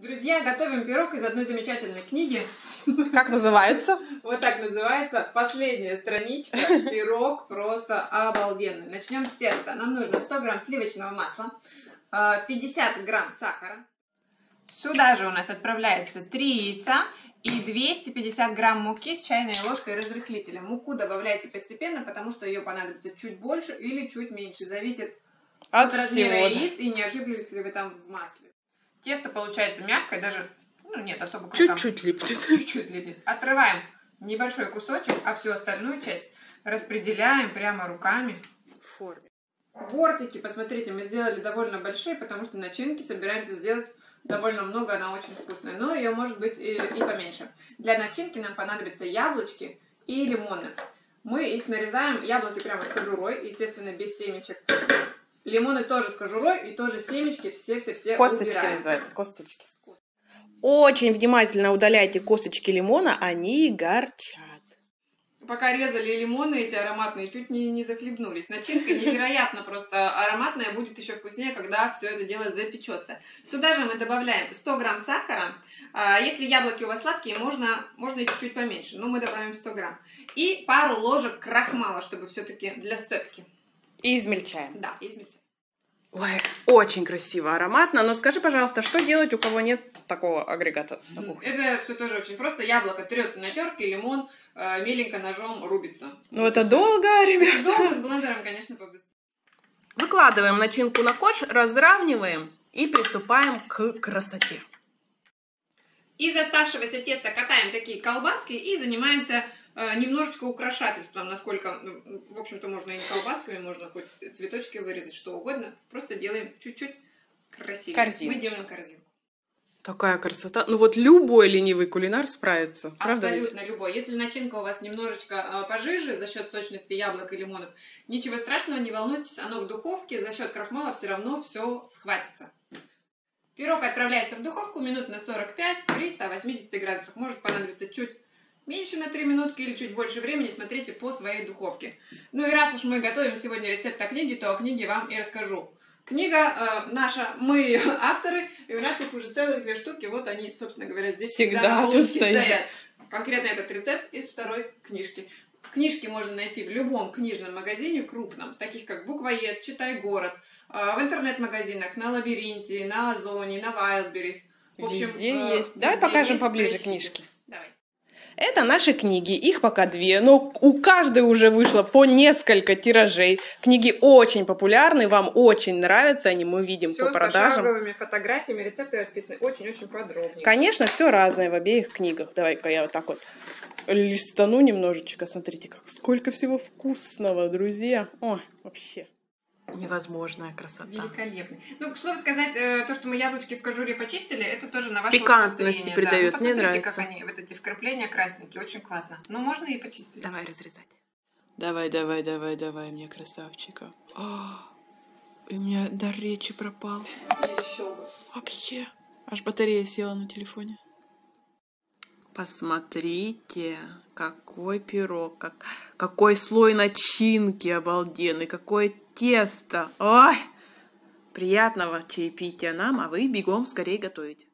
Друзья, готовим пирог из одной замечательной книги. Как называется? Вот так называется. Последняя страничка. Пирог просто обалденный. Начнем с теста. Нам нужно 100 грамм сливочного масла, 50 э, грамм сахара. Сюда же у нас отправляется 3 яйца и 250 грамм муки с чайной ложкой разрыхлителя. Муку добавляйте постепенно, потому что ее понадобится чуть больше или чуть меньше. Зависит от, от размера всего. яиц и не ошиблись ли вы там в масле. Тесто получается мягкое, даже, ну, нет, особо Чуть-чуть липнет. Чуть-чуть липнет. Отрываем небольшой кусочек, а всю остальную часть распределяем прямо руками. В форме. Бортики, посмотрите, мы сделали довольно большие, потому что начинки собираемся сделать довольно много, она очень вкусная. Но ее может быть и, и поменьше. Для начинки нам понадобятся яблочки и лимоны. Мы их нарезаем, яблоки прямо с кожурой, естественно, без семечек. Лимоны тоже с кожурой и тоже семечки, все-все-все Косточки убираем. называются, косточки. Очень внимательно удаляйте косточки лимона, они горчат. Пока резали лимоны эти ароматные, чуть не, не захлебнулись. Начинка невероятно просто ароматная, будет еще вкуснее, когда все это дело запечется. Сюда же мы добавляем 100 грамм сахара. А, если яблоки у вас сладкие, можно, можно и чуть-чуть поменьше, но мы добавим 100 грамм. И пару ложек крахмала, чтобы все-таки для сцепки. И измельчаем. Да, измельчаем. Ой, очень красиво, ароматно. Но скажи, пожалуйста, что делать, у кого нет такого агрегата Это все тоже очень просто. Яблоко трется на терке, лимон э, меленько ножом рубится. Ну, это все. долго, ребята. Долго, с блендером, конечно, побыстрее. Выкладываем начинку на кош, разравниваем и приступаем к красоте. Из оставшегося теста катаем такие колбаски и занимаемся немножечко украшательством, насколько, ну, в общем-то, можно и не колбасками, можно хоть цветочки вырезать, что угодно. Просто делаем чуть-чуть красивее. Корзиночку. Мы делаем корзинку. Такая красота. Ну вот любой ленивый кулинар справится. Абсолютно любой. Если начинка у вас немножечко э, пожиже за счет сочности яблок и лимонов, ничего страшного, не волнуйтесь, оно в духовке за счет крахмала все равно все схватится. Пирог отправляется в духовку минут на 45 при 180 градусах. Может понадобиться чуть меньше на 3 минутки или чуть больше времени, смотрите по своей духовке. Ну и раз уж мы готовим сегодня рецепт о книге, то о книге вам и расскажу. Книга э, наша, мы ее авторы, и у нас их уже целых две штуки, вот они, собственно говоря, здесь всегда, всегда тут стоят. стоят. Конкретно этот рецепт из второй книжки. Книжки можно найти в любом книжном магазине крупном, таких как Буквоед, Читай город, э, в интернет-магазинах, на Лабиринте, на Озоне, на Wildberries. В общем, везде э, есть. Давай покажем есть, поближе книжки. Это наши книги, их пока две, но у каждой уже вышло по несколько тиражей. Книги очень популярны, вам очень нравятся, они мы видим все по продажам. С фотографиями, рецепты расписаны очень-очень подробно. Конечно, все разное в обеих книгах. Давай-ка я вот так вот листану немножечко. Смотрите, как сколько всего вкусного, друзья. О, вообще. Невозможная красота. Великолепно. Ну, к слову сказать, э, то, что мы яблочки в кожуре почистили, это тоже на ваше Пикантности придает, да. ну, мне нравится. как они, вот эти вкрапления красненькие, очень классно. Но можно и почистить. Давай разрезать. Давай, давай, давай, давай мне красавчика. О, у меня дар речи пропал. Еще бы. Вообще. Аж батарея села на телефоне. Посмотрите, какой пирог, как, какой слой начинки обалденный, какое тесто. Ой, приятного чаепития нам, а вы бегом скорее готовить.